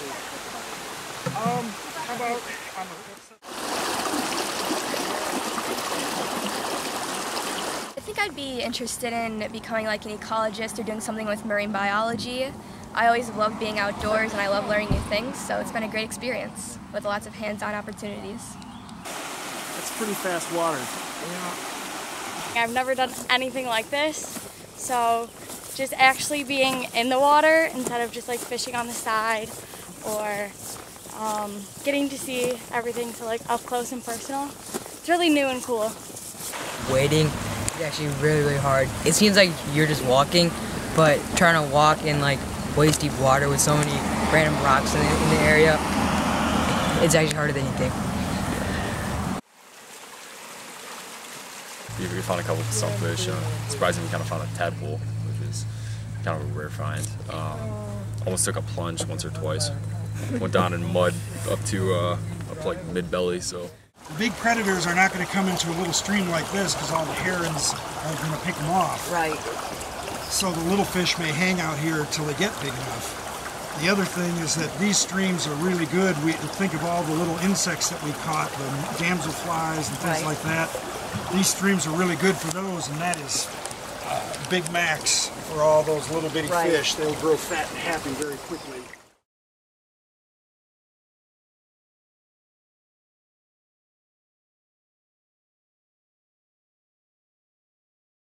Um, how about on the I think I'd be interested in becoming like an ecologist or doing something with marine biology. I always love being outdoors and I love learning new things, so it's been a great experience with lots of hands-on opportunities. It's pretty fast water. Yeah. I've never done anything like this, so just actually being in the water instead of just like fishing on the side or um, getting to see everything so like up close and personal. It's really new and cool. waiting is actually really really hard. It seems like you're just walking, but trying to walk in like waist deep water with so many random rocks in the, in the area, it's actually harder than you think. We we found a couple of sunfish. Uh, surprisingly, we kind of found a tadpole, which is kind of a rare find. Um, almost took a plunge once or twice. Went down in mud up to uh, up like mid belly. So The big predators are not going to come into a little stream like this because all the herons are going to pick them off. Right. So the little fish may hang out here till they get big enough. The other thing is that these streams are really good. We think of all the little insects that we caught, the damselflies and things Right. like that. These streams are really good for those, and that is Big Macs for all those little bitty Right. fish. They'll grow fat and happy very quickly.